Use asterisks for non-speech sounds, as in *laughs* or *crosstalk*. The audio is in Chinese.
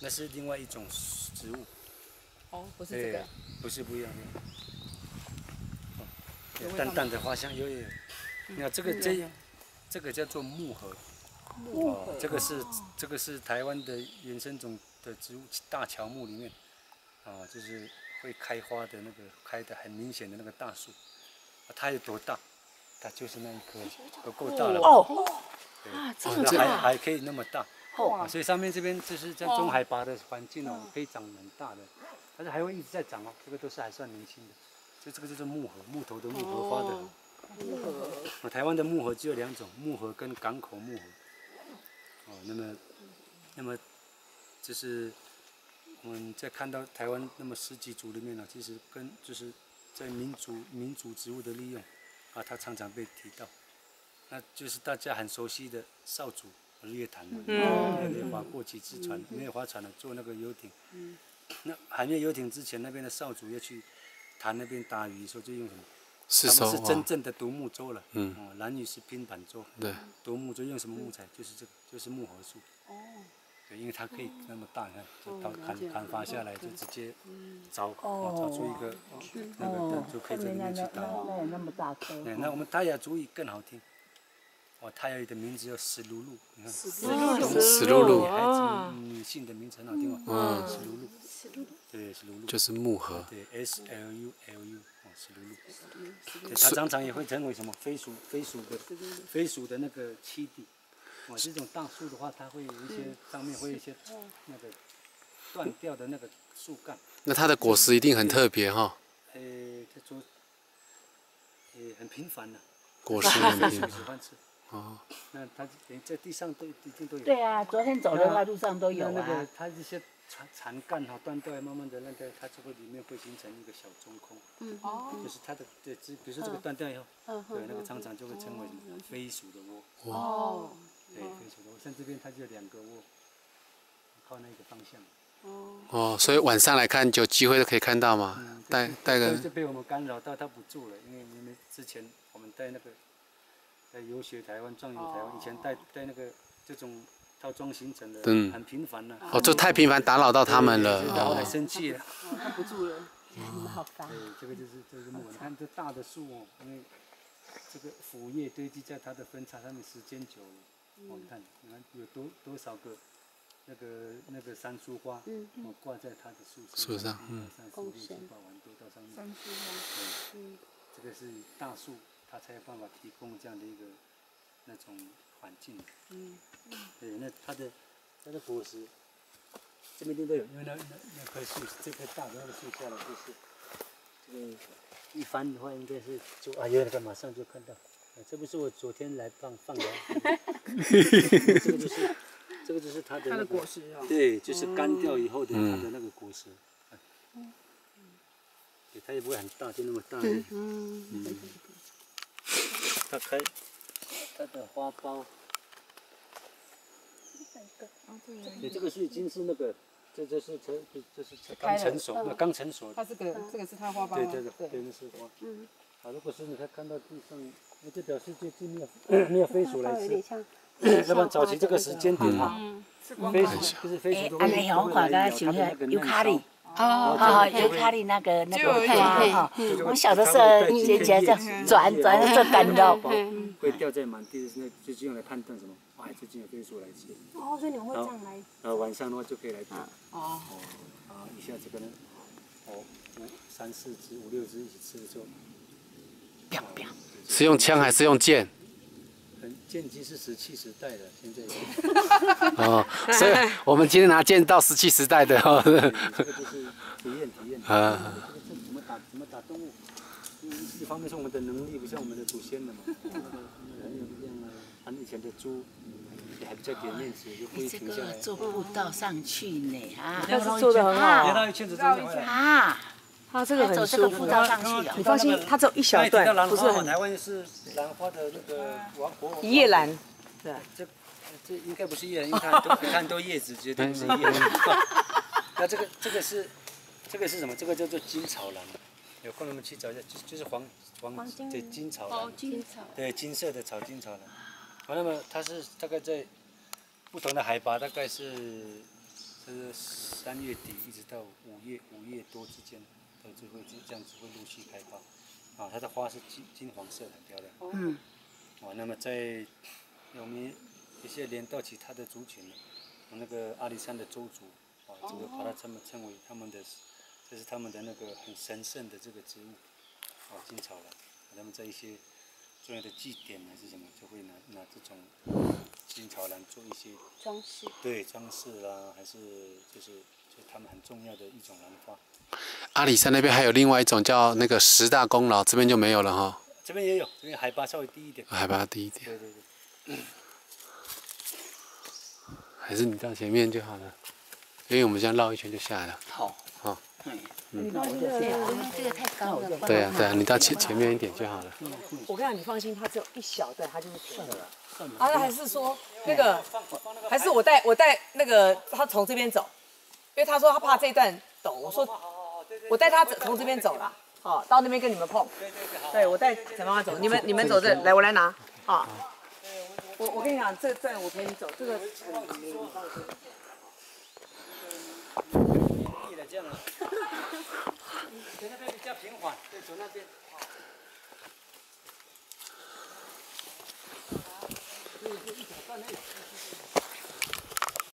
那是另外一种植物，哦，不是这个，不是不一样的。淡淡的花香，有点。你看这个这这个叫做木荷，哦，这个是这个是台湾的原生种的植物大乔木里面，啊，就是会开花的那个开的很明显的那个大树，啊它有多大？它就是那一棵，都够大了。哦，啊这哦那么大还还可以那么大。哦啊，所以上面这边就是在中海拔的环境哦，可以长蛮大的，但是还会一直在长哦，这个都是还算年轻的，就这个就是木荷，木头的木荷花的。哦。荷。啊，台湾的木荷只有两种，木荷跟港口木荷。哦，那么，那么，就是我们在看到台湾那么十几族里面呢，其实跟就是在民族民族植物的利用，啊，它常常被提到，那就是大家很熟悉的少主日月潭嘛，嗯。没有划过几次船，没有划船了，坐那个游艇，那还没游艇之前，那边的少主要去潭那边打鱼的时候，就用什么？是是真哦，正的独木舟了，嗯。哦，蓝屿是拼板舟，对，独木舟用什么木材？就是这个，就是木荷树。哦，对，因为它可以那么大，你看，就到砍砍伐下来，就直接嗯凿，哦，凿出一个那个就可以在里面去打。那有那么大颗，对，那我们泰雅族语更好听。哦，它有一个名字叫石露露，你看，史哦史露露女孩子女性的名字很好听哦，史鲁鲁，对，史露露，就是木盒，对，S L U L U，哦，史露露。对，它常常也会成为什么飞鼠飞鼠的飞鼠的那个栖地。哦，这种大树的话，它会有一些上面会有一些那个断掉的那个树干，那它的果实一定很特别哈，呃，它说，呃，很平凡的，果实很飞鼠平 *laughs* 喜欢吃。哦，那它连在地上都一定都有。对啊，昨天走的话路上都有那那个啊。它这些残残干哈断掉，慢慢的那个它就会里面会形成一个小中空，嗯哦，就是它的对，这比如说这个断掉以后，嗯对，那个常常就会成为飞鼠的窝。哦，对，飞鼠的窝，像这边它就有两个窝，靠那个方向。哦，哦，所以晚上来看有机会就可以看到嘛嗯，，带带个这就被我们干扰到，它不住了，因为你们之前我们带那个在游学台湾、壮游台湾，以前带带那个这种套装行程的，嗯很频繁了。哦，这太频繁打扰到他们了然后来哦，生气了。看不住了，你们好烦对，这个就是这个木纹，你看这大的树哦，因为这个腐叶堆积在它的分叉上面，时间久了，我们看，你看有多多少个那个那个山苏花，嗯哦，挂在它的树树上嗯三四五六七八完都到上面，三四吗？对，嗯，这个是大树，它才有办法提供这样的一个那种环境。嗯，对，那它的它的果实，这边都有，因为那那那棵树，这棵大的那个树下来就是这个一翻的话，应该是就啊，有那个马上就看到，啊，这不是我昨天来放放的啊，*laughs* 这个就是这个就是它的、那个、它的果实哦，对，就是干掉以后的它的那个果实。嗯对，它也不会很大，就那么大。嗯，嗯，它开。它的花苞，对，这个是已经是那个，这这是成这这是刚成熟，那刚成熟。它这个这个是它花苞，对对对，对，对，那是花。嗯，啊，如果是你看看到地上，那就表示最近没有没有飞鼠来吃。像要不然早期这个时间点啊，嗯，飞鼠就是飞鼠都会哎安尼红看来它的那个尤卡里，哦，啊，尤卡里那个那个就有一点花哈，我小的时候捡起来这样转转做干肉，会掉在满地，那就是用来判断什么？哎，最近有飞鼠来吃。哦，所以你们会这样来，然后晚上的话就可以来打。哦，啊，一下子可能哦三四只、五六只一起吃的时候，是用枪还是用剑？很剑机是石器时代的，现在已经 *laughs* 哦，所以我们今天拿剑到石器时代的哦，这个就是体验体验。啊这个是怎么打怎么打动物？因为一方面是我们的能力不像我们的祖先的嘛，那个很有力量啊。他们以前的猪也还比较给面子，就不会这停下来个。做不到上去呢啊但是做的很好。啊，它这个很走这个舒服你放心，它只有一小段，不是台湾是兰花的那个王国叶兰，这这应该不是叶兰，因为它很多你看很 *laughs* 多叶子，绝对不是叶兰。*laughs* 那这个这个是这个是什么？这个叫做金草兰。有空你们去找一下，就就是黄黄对金草兰，金草，对金色的草金草兰。好，那么它是大概在不同的海拔，大概是是三月底一直到五月五月多之间，都就会这这样子会陆续开花。啊，它的花是金金黄色，很漂亮。嗯。哦，那么在我们一些连到其他的族群，那个阿里山的周族，啊，这个把它这么称为他们的，这是他们的那个很神圣的这个植物，啊，金草兰。他们在一些重要的祭典还是什么，就会拿拿这种金草兰做一些装饰。对装饰啦，还是就是就他们很重要的一种兰花。阿里山那边还有另外一种叫那个十大功劳，这边就没有了哈，这边也有，这边海拔稍微低一点。海拔低一点，对对对。*coughs* 还是你到前面就好了，因为我们这样绕一圈就下来了。好，好，对啊，这个太高了。对啊对啊，你到前前面一点就好了。我跟你讲，你放心，它只有一小段，它就是平的了。啊，那还是说那个，还是我带我带那个他从这边走，因为他说他怕这一段陡。我说我带他从这边走了，好，到那边跟你们碰。对我带陈妈妈走，你们你们走这，来我来拿，好。我我跟你讲，这段我陪你走，这个很明，你放心。地的这样了。*laughs* 在那边比较平缓，对，走那边。